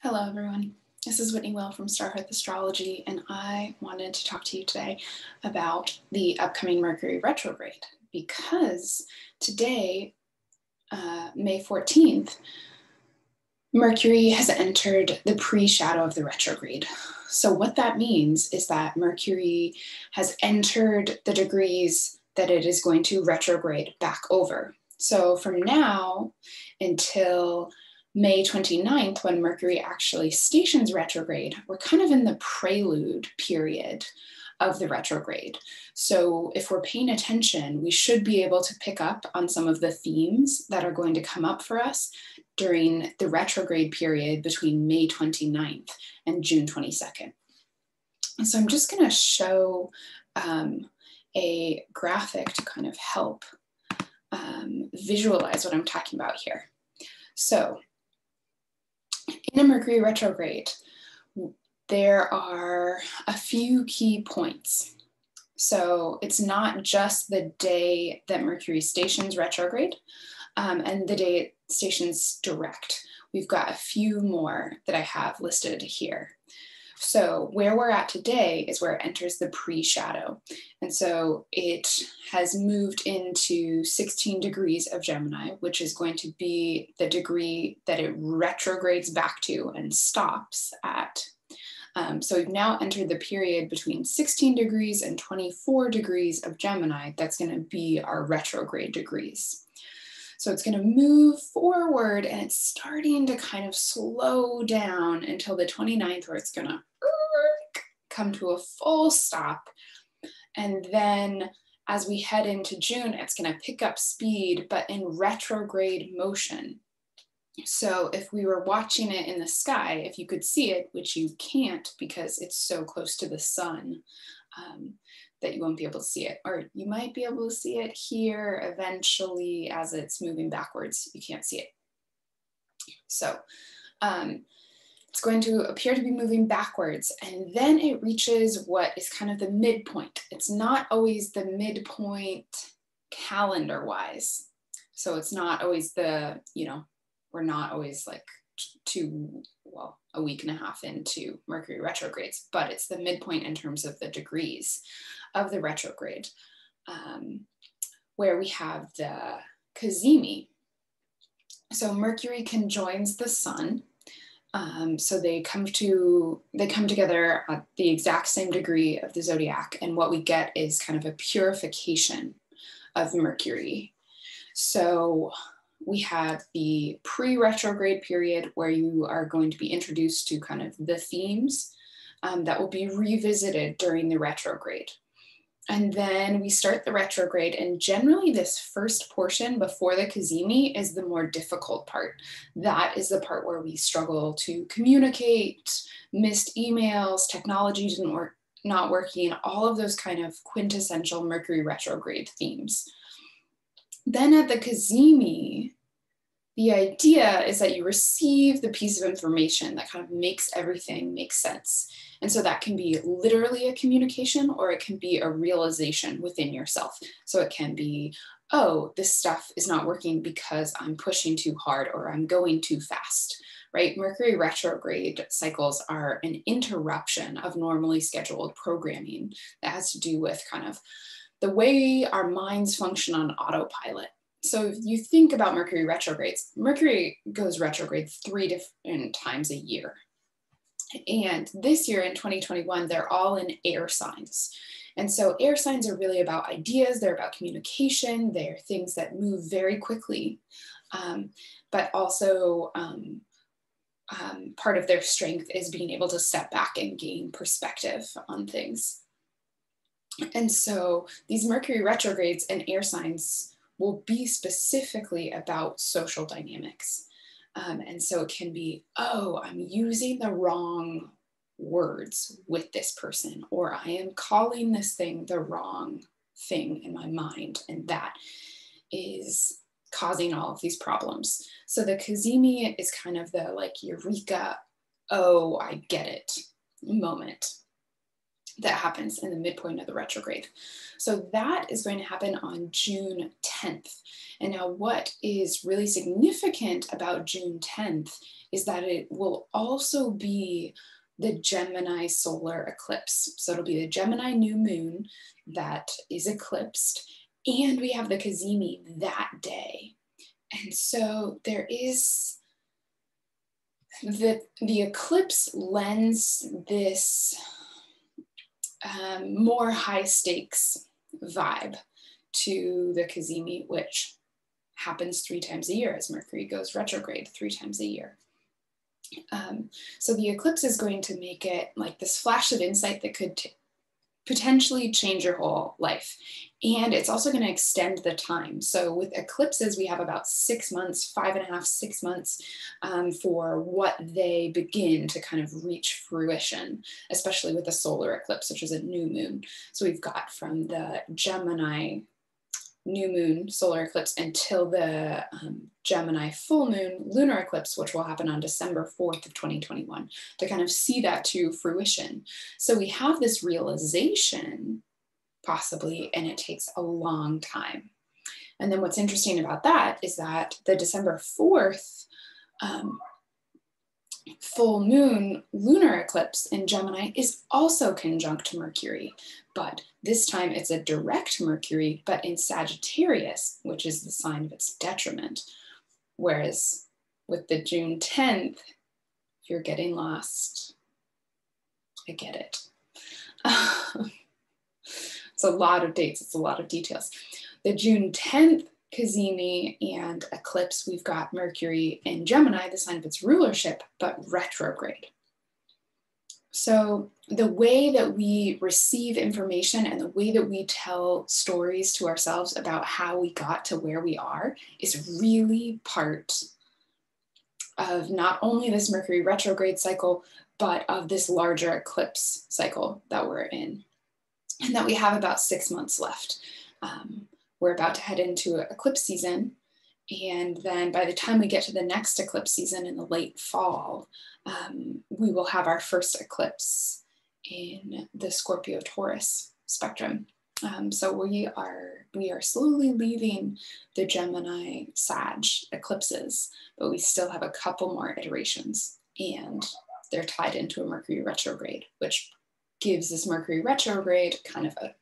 Hello, everyone. This is Whitney Will from Starhearth Astrology, and I wanted to talk to you today about the upcoming Mercury retrograde because today, uh, May 14th, Mercury has entered the pre shadow of the retrograde. So, what that means is that Mercury has entered the degrees that it is going to retrograde back over. So, from now until May 29th, when Mercury actually stations retrograde, we're kind of in the prelude period of the retrograde. So, if we're paying attention, we should be able to pick up on some of the themes that are going to come up for us during the retrograde period between May 29th and June 22nd. So, I'm just going to show um, a graphic to kind of help um, visualize what I'm talking about here. So, in a Mercury retrograde, there are a few key points. So it's not just the day that Mercury stations retrograde um, and the day it stations direct. We've got a few more that I have listed here. So where we're at today is where it enters the pre-shadow. And so it has moved into 16 degrees of Gemini, which is going to be the degree that it retrogrades back to and stops at. Um, so we've now entered the period between 16 degrees and 24 degrees of Gemini. That's going to be our retrograde degrees. So it's going to move forward and it's starting to kind of slow down until the 29th, where it's going to come to a full stop. And then as we head into June, it's going to pick up speed, but in retrograde motion. So if we were watching it in the sky, if you could see it, which you can't because it's so close to the sun, um, that you won't be able to see it. Or you might be able to see it here eventually as it's moving backwards. You can't see it. So um, it's going to appear to be moving backwards and then it reaches what is kind of the midpoint. It's not always the midpoint calendar wise. So it's not always the, you know, we're not always like two, well, a week and a half into Mercury retrogrades, but it's the midpoint in terms of the degrees of the retrograde, um, where we have the cazimi. So Mercury conjoins the sun. Um, so they come to they come together at the exact same degree of the zodiac, and what we get is kind of a purification of Mercury. So we have the pre retrograde period where you are going to be introduced to kind of the themes um, that will be revisited during the retrograde. And then we start the retrograde. And generally, this first portion before the cazimi is the more difficult part. That is the part where we struggle to communicate, missed emails, technology didn't work, not working, all of those kind of quintessential Mercury retrograde themes. Then at the cazimi, the idea is that you receive the piece of information that kind of makes everything make sense. And so that can be literally a communication or it can be a realization within yourself. So it can be, oh, this stuff is not working because I'm pushing too hard or I'm going too fast, right? Mercury retrograde cycles are an interruption of normally scheduled programming that has to do with kind of the way our minds function on autopilot so if you think about Mercury retrogrades, Mercury goes retrograde three different times a year. And this year in 2021, they're all in air signs. And so air signs are really about ideas, they're about communication, they're things that move very quickly, um, but also um, um, part of their strength is being able to step back and gain perspective on things. And so these Mercury retrogrades and air signs will be specifically about social dynamics. Um, and so it can be, oh, I'm using the wrong words with this person, or I am calling this thing the wrong thing in my mind. And that is causing all of these problems. So the cazimi is kind of the like eureka, oh, I get it moment. That happens in the midpoint of the retrograde. So that is going to happen on June 10th. And now, what is really significant about June 10th is that it will also be the Gemini solar eclipse. So it'll be the Gemini new moon that is eclipsed, and we have the Cazimi that day. And so there is the, the eclipse lends this um, more high stakes vibe to the Cazimi, which happens three times a year as Mercury goes retrograde three times a year. Um, so the eclipse is going to make it like this flash of insight that could potentially change your whole life. And it's also going to extend the time. So with eclipses, we have about six months, five and a half, six months um, for what they begin to kind of reach fruition, especially with a solar eclipse, which is a new moon. So we've got from the Gemini new moon solar eclipse until the um, Gemini full moon lunar eclipse, which will happen on December 4th of 2021, to kind of see that to fruition. So we have this realization possibly, and it takes a long time. And then what's interesting about that is that the December 4th um, full moon lunar eclipse in Gemini is also conjunct Mercury, but this time it's a direct Mercury, but in Sagittarius, which is the sign of its detriment. Whereas with the June 10th, if you're getting lost, I get it. it's a lot of dates, it's a lot of details. The June 10th Cazimi and eclipse, we've got Mercury in Gemini, the sign of its rulership, but retrograde. So the way that we receive information and the way that we tell stories to ourselves about how we got to where we are is really part of not only this Mercury retrograde cycle, but of this larger eclipse cycle that we're in, and that we have about six months left. Um, we're about to head into eclipse season. And then by the time we get to the next eclipse season in the late fall, um, we will have our first eclipse in the Scorpio Taurus spectrum. Um, so we are we are slowly leaving the Gemini Sag eclipses, but we still have a couple more iterations, and they're tied into a Mercury retrograde, which gives this Mercury retrograde kind of a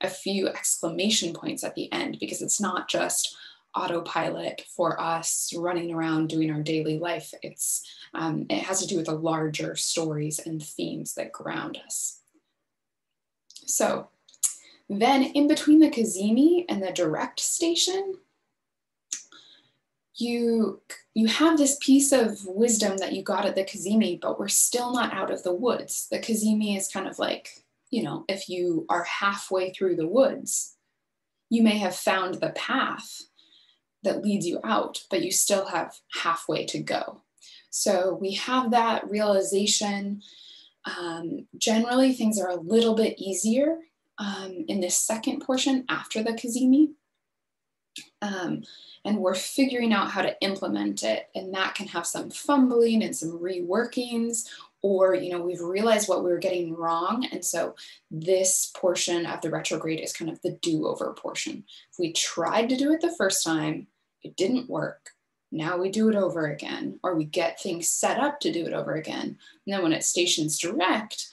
a few exclamation points at the end because it's not just autopilot for us running around doing our daily life. It's um, it has to do with the larger stories and themes that ground us. So then in between the Cazimi and the direct station, you you have this piece of wisdom that you got at the Cazimi, but we're still not out of the woods. The Cazimi is kind of like you know, if you are halfway through the woods, you may have found the path that leads you out, but you still have halfway to go. So we have that realization. Um, generally, things are a little bit easier um, in this second portion after the Cazimi. Um, and we're figuring out how to implement it. And that can have some fumbling and some reworkings, or you know we've realized what we were getting wrong. And so this portion of the retrograde is kind of the do-over portion. If we tried to do it the first time it didn't work. Now we do it over again or we get things set up to do it over again. And then when it stations direct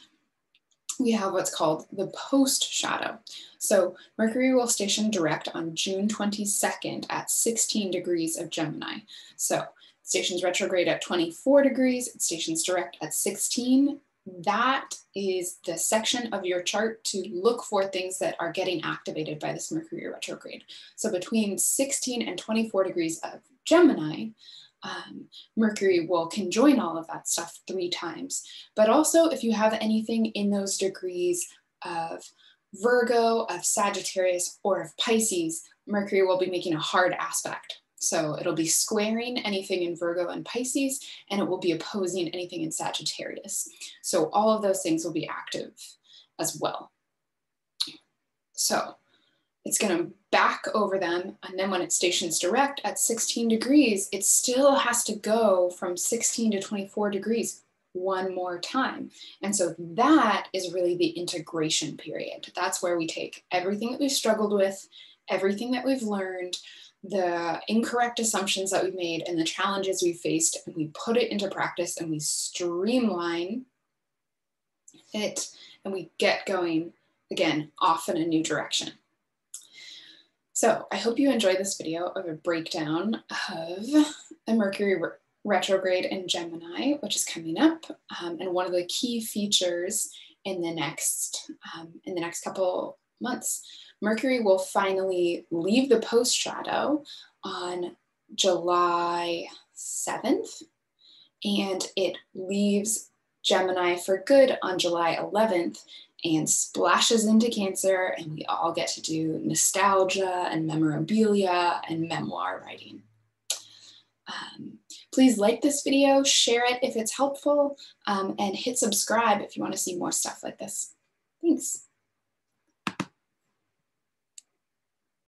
we have what's called the post shadow so mercury will station direct on june 22nd at 16 degrees of gemini. So stations retrograde at 24 degrees, it stations direct at 16. That is the section of your chart to look for things that are getting activated by this Mercury retrograde. So between 16 and 24 degrees of Gemini, um, Mercury will conjoin all of that stuff three times. But also, if you have anything in those degrees of Virgo, of Sagittarius, or of Pisces, Mercury will be making a hard aspect so it'll be squaring anything in Virgo and Pisces, and it will be opposing anything in Sagittarius. So all of those things will be active as well. So it's going to back over them. And then when it stations direct at 16 degrees, it still has to go from 16 to 24 degrees one more time. And so that is really the integration period. That's where we take everything that we've struggled with, everything that we've learned, the incorrect assumptions that we've made, and the challenges we've faced, and we put it into practice and we streamline it and we get going again off in a new direction. So I hope you enjoyed this video of a breakdown of a Mercury re retrograde in Gemini, which is coming up. Um, and one of the key features in the next um, in the next couple months, Mercury will finally leave the post shadow on July 7th, and it leaves Gemini for good on July 11th and splashes into Cancer, and we all get to do nostalgia and memorabilia and memoir writing. Um, please like this video, share it if it's helpful, um, and hit subscribe if you want to see more stuff like this. Thanks.